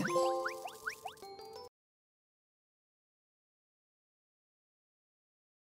うん。